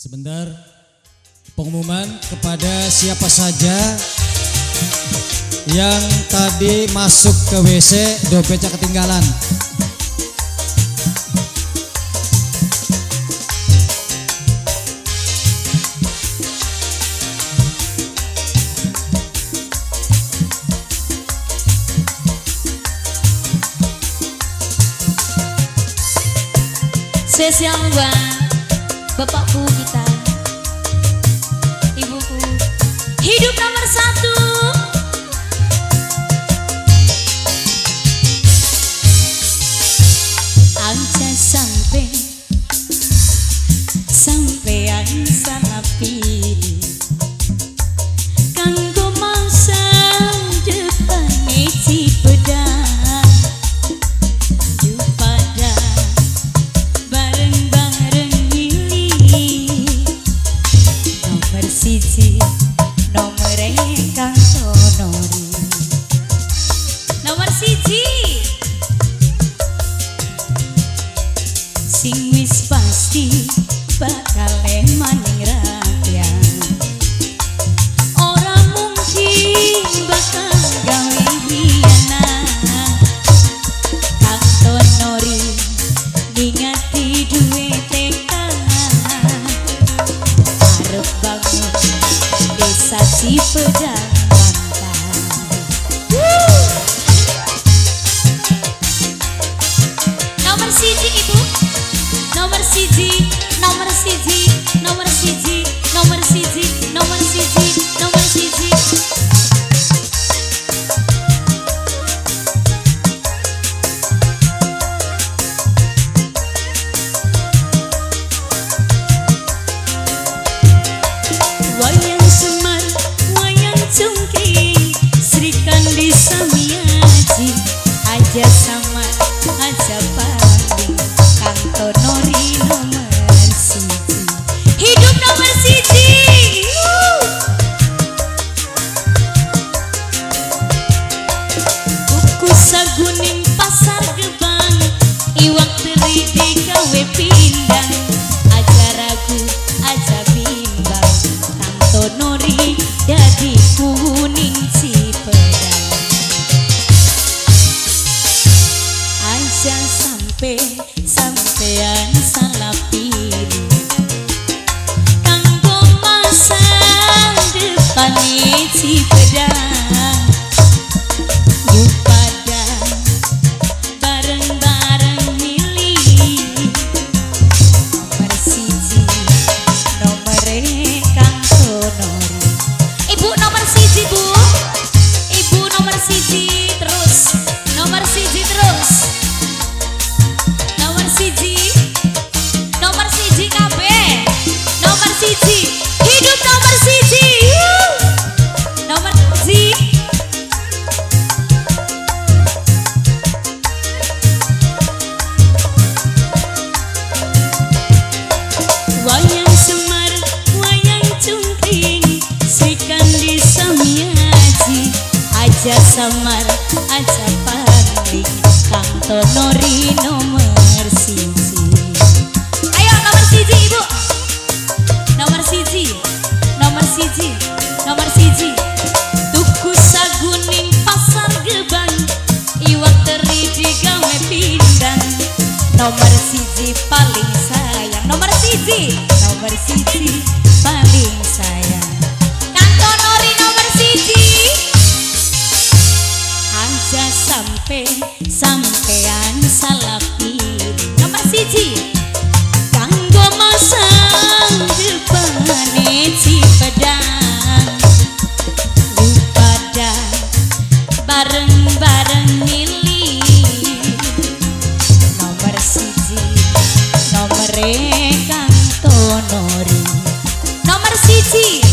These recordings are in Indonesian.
Sebentar pengumuman kepada siapa saja yang tadi masuk ke WC dompetnya ketinggalan. Spesial buat bapakku kita, ibuku, hidup nomor satu. Yeah. kamar aja pati kanto nori nomor siji ayo nomor siji ibu. Nomor siji nomor siji nomor siji tuku saguning pasar gebang iwak teri digawe pindang. Nomor siji paling sayang nomor siji nomor siji Nomor siji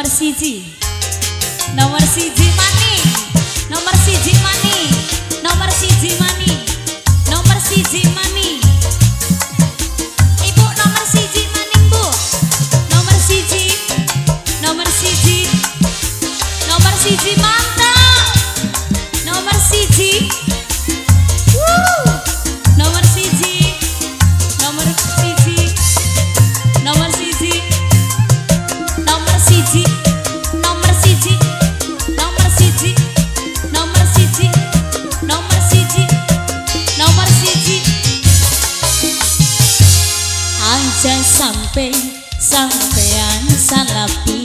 nomor siji. Nomor siji mani. Nomor siji mani. Nomor siji mani. Nomor siji mani. aja sampai sampean salah pilih.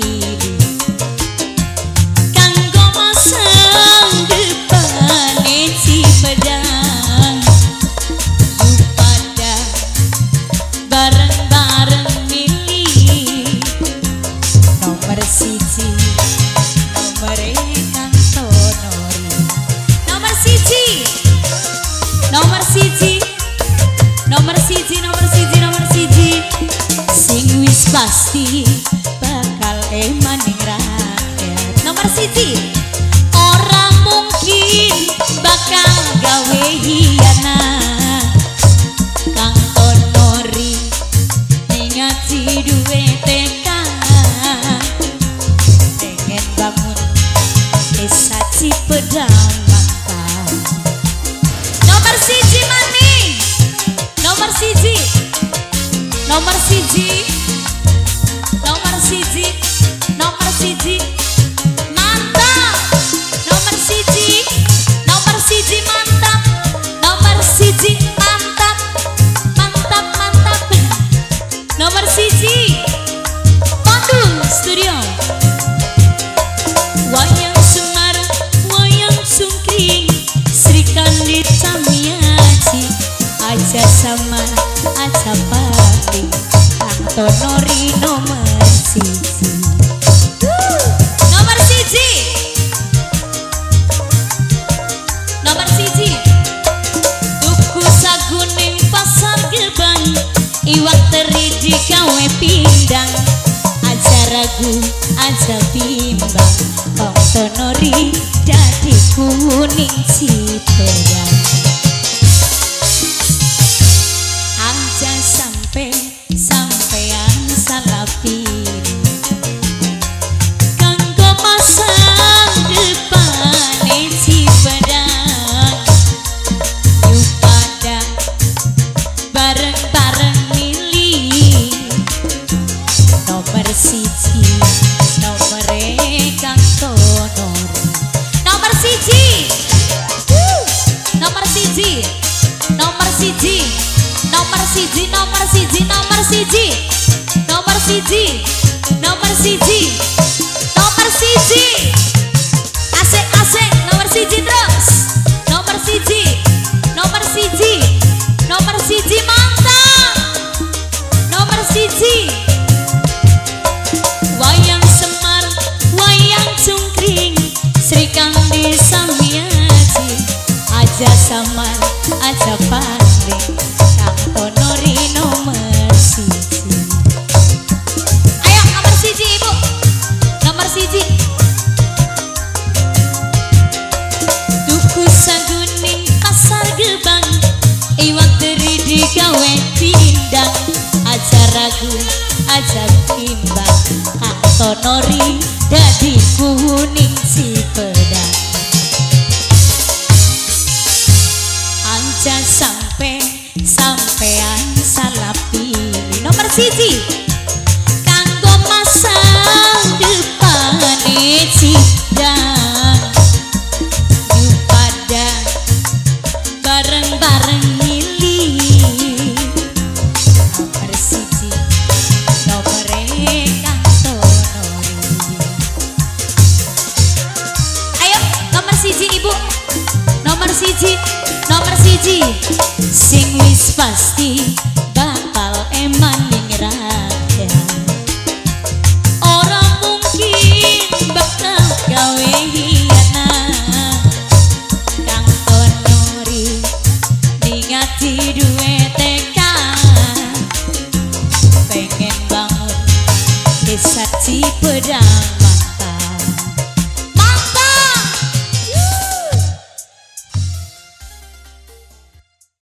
nomor siji. Nomor siji. Nomor siji. kondang aja ragu aja bimbang kok tonori dadi kuning cipegang para Cid, não para Cid. nori dadi kuning si pedang. Anca sampe sampean salapi nomor siji. Kanggo masang depane siji. sing wis pasti